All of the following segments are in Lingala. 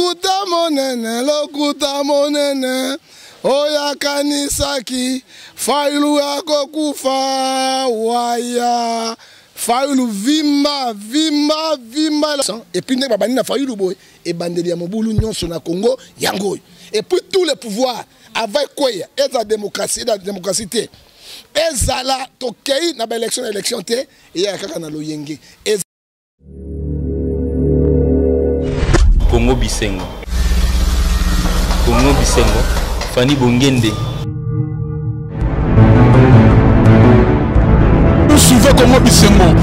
lokuta monene lokuta monene oyo akanisaki failu akokufa waya fayulu vimba vimba vimba epuis ndenge babandi na fayulu boye ebandeli ya mobulu nyonso na congo yango oyo epuis tout le pouvoir ava ekweya eza démocratie eza démocratie te ezala tokei na baélection na élection te eyaka kaka na loyenge Congo Bisengo. Congo Bisengo. Fanny Bongende. Vous suivez Congo Bisengo.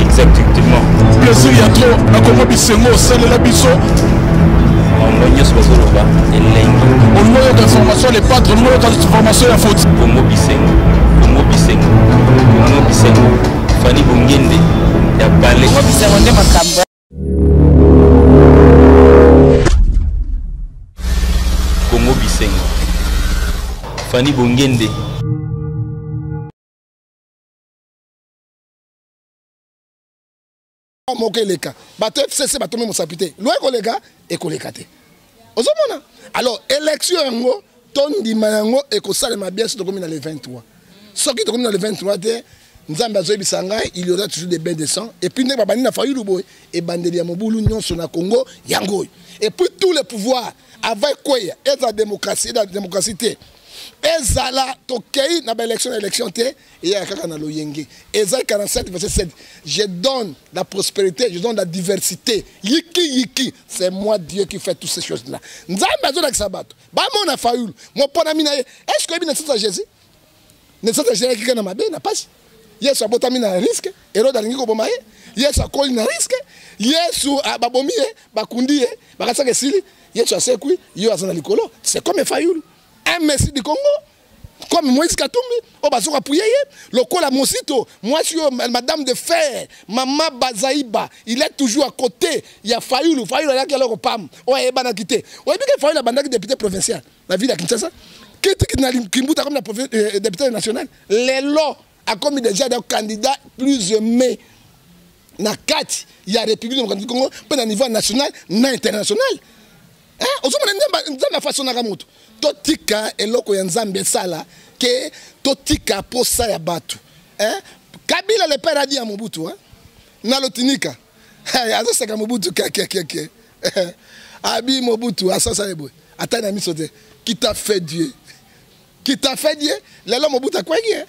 Exactement. Plaisir ya trop na Congo Bisengo osalela biso. bango nyonso bazoloba elengi olingi oyoka information ya lepatre olingi oyoka information ya foti kongo bisengo kongo bisengo kongo bisengo Fanny Bongende ya Palais. Ko bisa wande makambo. Kongo Bisengo. Fanny Bongende moko eleka bato fcc batomi mosapi te loi ekoleka ekoleka te ozomona alors élection yango tondima yango ekosalema bien soki tokomi na le 23 soki tokomi na le 23 te nzambe azoyebisa ngai il y aura toujours des bains de sang epuis ndenge babandi na fayulu boye ebandeli ya mobulu nyonso na congo yango oyo epuis tout le pouvoir avant ekweya ezala démocratie ezala démocratie te ezala tokei na baélection na élection te eyaka kaka na loyenge eza 47 verset 7 je donne la prospérité je donne la diversité yiki yiki c'est moi dieu qui fait toutes ces choses là nzambe azolakisa bato bamona fayulu moponami na ye est ce que oyebi naissance ya jésus naissance ya jésus ayaki kaka na mabe na mpasi yesu abotami na riske erode alingi koboma ye yesu akoli na riske yesu ah, babomi ye bakundi ye bakasaka esili yesu asekwi yo aza na likolo c'est comme fayulu un messi du congo comme moïse katumbi oyo bazo koapuye ye lokola mosito mwasi oyo madame de fer mama bazaiba il est toujours à côté ya fayulu fayulu ayaki eloko pam oyo ayebanaki te oyebi ke fayulu abandaki député provincial na ville ya kinshasa kitikiti na kimbuta comme na euh, euh, député national lelo akomi deja donc candidat plus aimé na kati ya république démocratique congo mpe na niveau national na international ozomona nzambe afasonaka moto totika eloko ya nzambe esala ke totika posa ya bato kabila le père adi ya mobutu na lotinika azoseka mobutu kekekekie abi mobutu asasala boye ata na miso te kita fait dieu qui t'a fait dire lelo mobutu akweki ye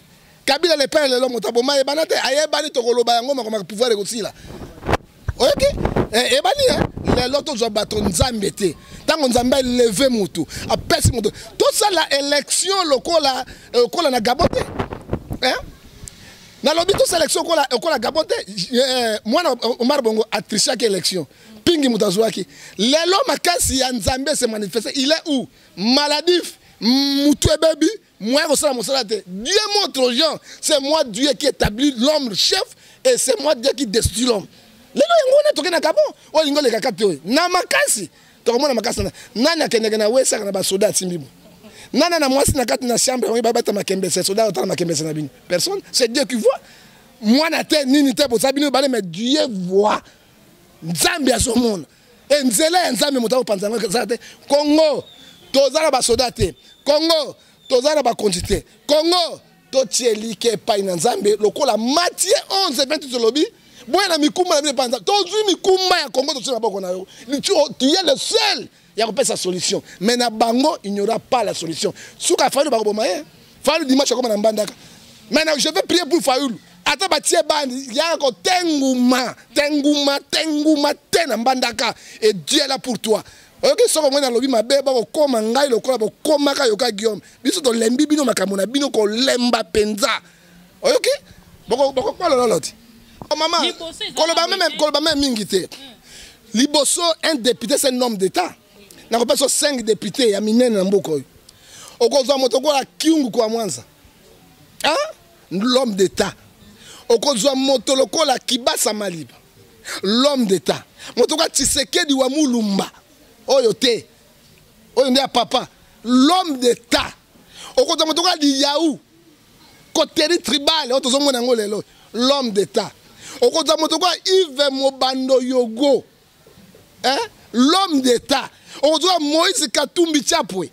kabila le père lelo moto aboma yebana te ayebani tokoloba yango makomaka pouvoir ekosila oyoki eh, ebani ye eh? lelo tozwa bato nzambe te ntango nzambe aleve motu apesi motu tosala élection lokola eh, lokola na gabo te nalobi tosala élection lokola gabo te mwana omar bongo atrichaki élection pingi moto azwaki lelo makasi ya nzambe se manifeste il est où maladif mutu ebebi moyen kosala mosala te dieu montre aux gens c'est moi dieu qui établit l'homme chef et c'est moi dieu qui destitue l'homme lelo yango wana toke na gabon oyo lingo oleka kati oyo na makasi tokomona makasi na nani akendeke na wesaka na basoda asimbi bo nana na mwasi na kati na chambre yango babata makembese soda otala makembese na bino personne c'est dieu qui voit mwana te nini te boza bino bale mais dieu voit nzambe azomona e nzela ya nzambe moto akopanza yango ezala te congo toza na basoda te congo toza na bakonzi te congo totie like epai na nzambe lokola matie 11 20 tolobi boye na mikumba na bino epai nzambe tozwi mikumba ya congo toswi maboko na yo tuye le seul ya kopesa solution mais na bango il n'y aura pas la solution suka fayilo bakoboma ye Fayulu dimanche akoma na mbandaka. Maintenant je vais prier pour Fayulu. Ata batie bandi yaka ko tenguma, tenguma, tenguma te na mbandaka et Dieu est là pour toi. oyoki soko ngai nalobi mabe bakokoma ngai lokola bokomaka yoka guillaume biso tolembi bino makambo na bino kolemba mpenza oyoki bokokoma lololo ti oh, mama koloba meme mingi te hmm. liboso un député c'est un homme d'état mm. nakopesa 5 depute ya minene na mboka oyo okozwa moto okola kiungu kwa mwanza ah? l'homme d'état okozwa moto lokola kibasa maliba l'homme d'état moto okola tshisekedi wa mulumba oyo te oyo nde ya papa l'homme d'état okozwa moto okola liyau koteri tribal oyo tozomona yango lelo l'homme d'état okozwa moto okola ive mobando yogo eh? l'homme d'état okozwa moïse katumbi chapwe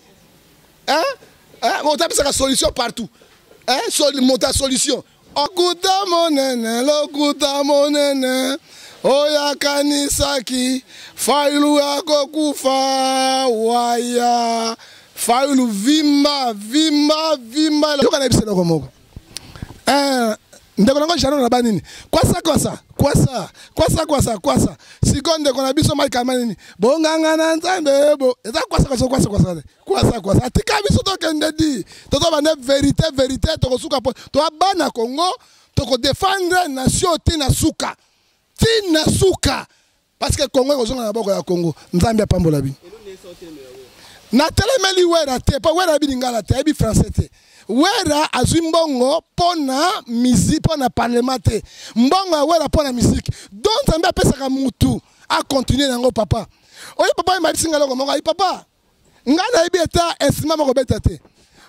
eh? eh? otabisaka solution partout eh? Sol, mota solution okuta monene lokuta monene oyo akanisaki failu akokufa waya failu vimba vimba vimba yoka na yebisa eloko moko eh, ndeko nango jano na ba nini kwasa kwasa kwasa kwasa kwasa kwasa sikoyo ndeko na biso maikama nini bonganga na nzambe bo eza kwasa kwasa kwasa kwasa te kwasa kwasa atika biso tokende di tozoba nde verite verite tokosuka mpo toa bana kongo tokodefendre nation ti na suka ti na suka parce que congo ekozonga na boko ya congo nzambe apambola bino natelemeli wera te mpo wera ayebi lingala te ayebi français te wera azwi mbongo mpo na misi mpo na parlema te mbongo ya wera mpo na misiki do nzambe apesaka mutu akontinue na yango papa oyo papa oyo mayebisi ngai eloko moko ayi papa ngai nayebi ete instrument moko beta te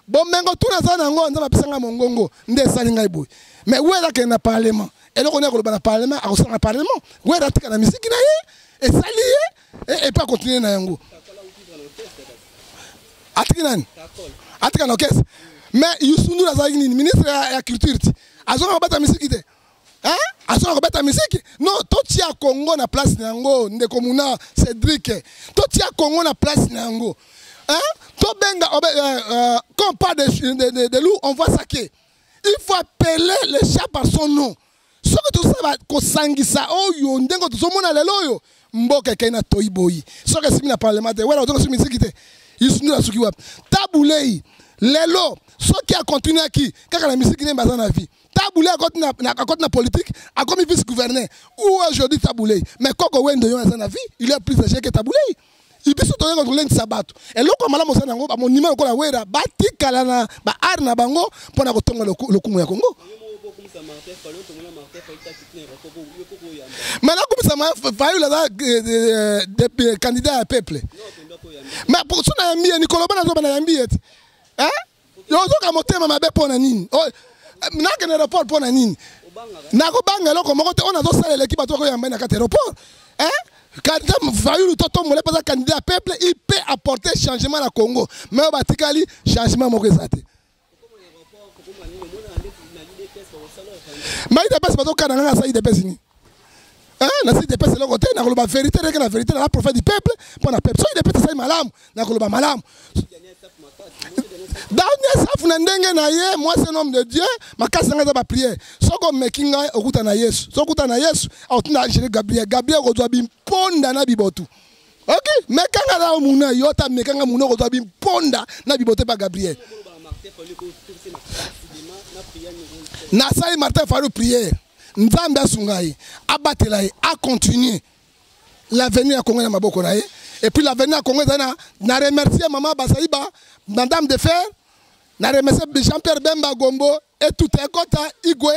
bomengo tu naza na yango nzambe apesa ngai mongongo nde esali ngai boye mais wera akende na parlement eloko nini akoloba na parlement akosala na parlement wera atika na miziki na ye esali ye e, epe akontinue na yango atiki nani atika na orchestre mais yusundur azalaki nini ministre ya culture ti azonga kobata miziki te Hein? azonga kobeta miziki no totia congo na place na yango ndeko muna cédrik totia congo na place na yango tobenga quand euh, euh, on parle de, de, de, de loup on voit ça que il faut appeler le chat par son nom soki tosala kosangisa oyo oh, ndenge tozomona lelo oyo mboka ekei na toi boyi soki esimbi na parlement te wela ozonga soki miziki te isundula la suki wapi tabulei lelo soki akontinuaki kaka na miziki nde baza na vie Taboulé akoti na akoti na politique, akomi vice-gouverneur. Où aujourd'hui Taboulé? Mais Koko Wendo yo na vie, il est plus âgé que Taboulé. biso toyei kokolendisa bato eloko ya malamu osala yango bamonima lokola wera batikala na baare na bango mpo na kotonga lokumu ya kongo mais nakumisama fayul aza eh, eh, eh, candidat ya peuple mais so nayambi ye nikoloba nazoba nayambi ye te yo ozoka motema mabe mpo na nini oh, nakende aéroport mpo na nini nakobanga eloko moko te oyo nazosala eleki bato bakoyamba na kati aéroport candidat fayulu to tombola mpe aza candidat ya peuple il peut apporter changement na congo mais oyo batikali changement moko eza te maidepese bazokana ngai asala idepese nini Hein, nasi depese eloko te nakoloba verité reke na verité naza prophète du peuple mpo na peuple soki depese esali malamu nakoloba malamu dania safu na ndenge na ye moi c'est homme de dieu makasi na ngai eza bapriere soki omeki ngai okuta na yesu soki okuta na yesu aotinda angele gabriel gabriel okozwa bimponda na bibotu ok meka ngai na muna yo ta meka ngai muna okozwa bimponda na bibotu epa gabriel nasali martin falu priere nzambe asunga ye abatela ye acontinue l'avenir ya kongo na maboko na ye epuis l'avenir ya kongo ezali na remercie mama bazali ba madame de fer na remercie jean pierre bemba gombo etute ekota igwe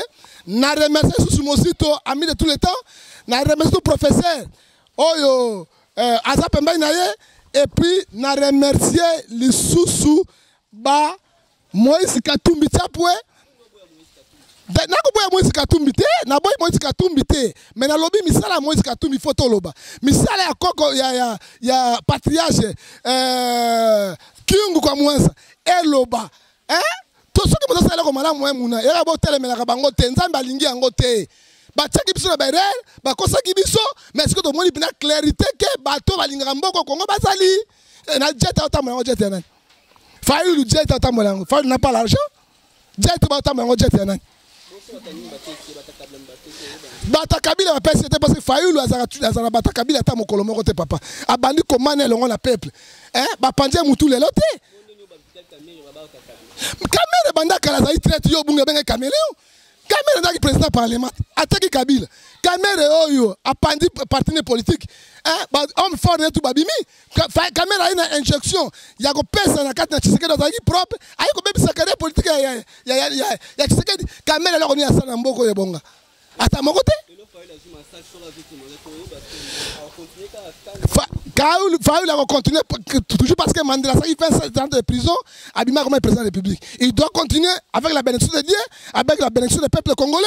na remercie susu mosito ami de tout le temps na remercie tout professeur oyo euh, aza pembeni na ye epuis na remercie lisusu ba Moïse Katumbi Chapwe nakoboya moïse katumbi te naboyi moïse katumbi te me nalobi misala ya moïse katumbi fo toloba misala ya koko ya, ya, ya patriage euh, kiungu kwa mwanza eloba eh? to soki bozosala eloko malamu e muna yaka botelemelaka bango te nzambe alingi yango te batiaki biso na baerreur bakosaki biso mais soki tomoni mpena clarité ke bato balingaka mboko kongo bazali eh, na jet aotambola yango jet ya nani fayulu jet atambola yango fayulu na pas l'argent jet batambola yango jet ya nani bata kabila bapesi te parce que fayulu azala na bata kabila ata mokolo moko te papa abandi komana elongo na peuple eh, bapanzi ya motu lelo te kamere banda kala azali traite yo obunga ebenge cameleo kamere azalaki président parlement ateki kabila kamere oyo apandi partine politique eh, homme fort netu babimi kamera aye na injection ya kopesa na kati na tshisekedi azalaki propre aye kobebisa carrière politique ya, ya, ya, ya, ya, ya tshisekedi kamera eloko nini asala na mboko ya bonga ata moko te Fayoul a continué toujours parce que Mandela il fait 7 ans de prison, Abima comme président de la République. Il doit continuer avec la bénédiction de Dieu, avec la bénédiction des peuples congolais.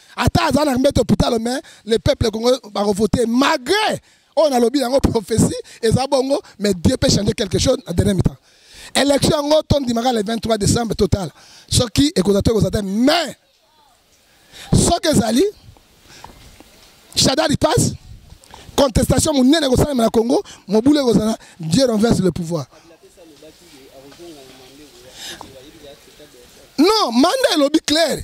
ata aza na mbete hôpital mais le peuple congo bakovote malgré oyo nalobi yango prophétie eza bongo mais dieu peut changer quelque chose na dernier mitan élection yango tondimaka le 23 décembre total soki ekozala to ekozala te mais soki ezali shadari passe contestation monene ekosalema na congo mobulu ekozala dieu renverse le pouvoir non manda elobi claire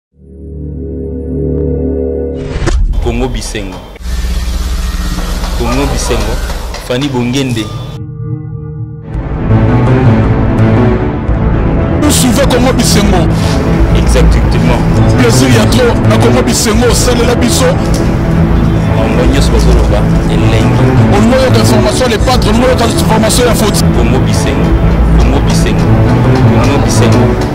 Congo Bisengo. Congo Bisengo. Fanny Bongende. Vous suivez Congo Bisengo. Exactement. Plaisir ya trop na Congo Bisengo osalela biso. bango nyonso bazoloba elengi olingi oyoka formation ya lepatre olingi oyoka formation ya foti kongo bisengo kongo bisengo kongo bisengo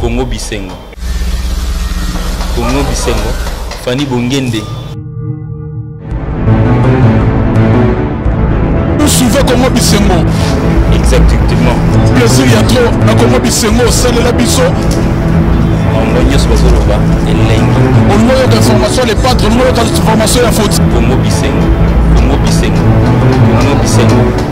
Congo Bisengo. Congo Bisengo. Fanny Bongende. Vous suivez Congo Bisengo. Exactement. Plaisir ya trop na Congo Bisengo osalela biso. bango nyonso bazoloba elengi olingi oyoka information ya lepatre olingi oyoka information ya foti kongo bisengo kongo bisengo kongo bisengo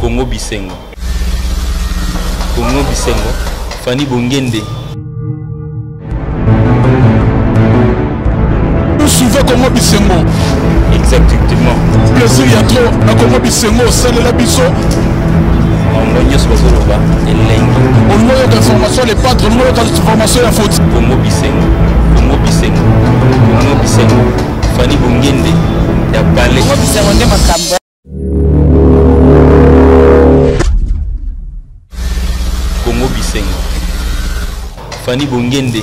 Congo Bisengo. Congo Bisengo. Fanny Bongende. Vous suivez Congo Bisengo. Exactement. Plaisir ya trop na Congo Bisengo osalela biso. bango nyonso bazoloba elengi olingi oyoka information ya lepatre olingi oyoka information ya foti kongo bisengo kongo bisengo kongo bisengo Fanny Bongende ya Palais. Ko bisengo nde makambo. Kongo bisengo. Fanny Bongende